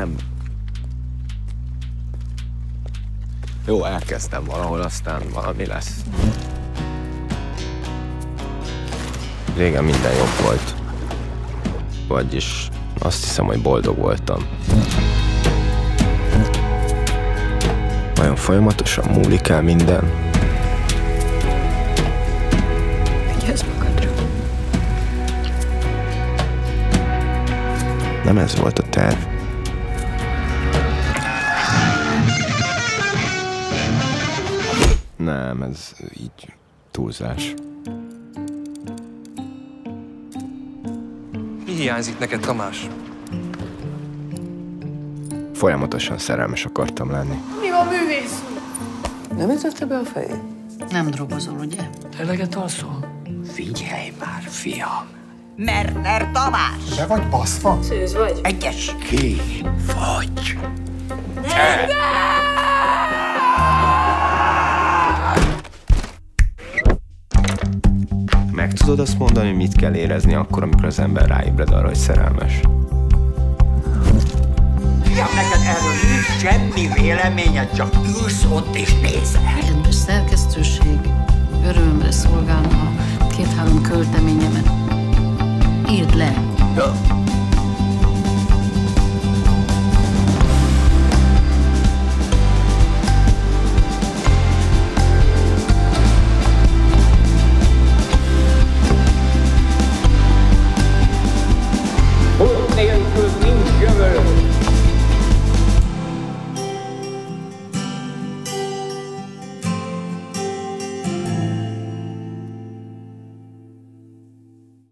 Nem. Jó, elkezdtem valahol, aztán valami lesz. Régen minden jobb volt. Vagyis azt hiszem, hogy boldog voltam. Nagyon folyamatosan múlik el minden. Vigyázz magadra. Nem ez volt a terv. Nem, ez így túlzás. Mi hiányzik neked, Tamás? Folyamatosan szerelmes akartam lenni. Mi van művész? Nem ütötte be a fejét? Nem drogozol, ugye? Eleget alszol? Figyelj már, fiam. Merner Tamás! Be vagy baszva? Szőz vagy? Egyes! Ki vagy? Meg tudod azt mondani, mit kell érezni akkor, amikor az ember ráébred arra, hogy szerelmes? Ja, neked erről nincs semmi véleményed, csak ülsz ott és nézel. Kedves szerkesztőség, örömre szolgálna a két-három költeményemet. Írd le. Ja.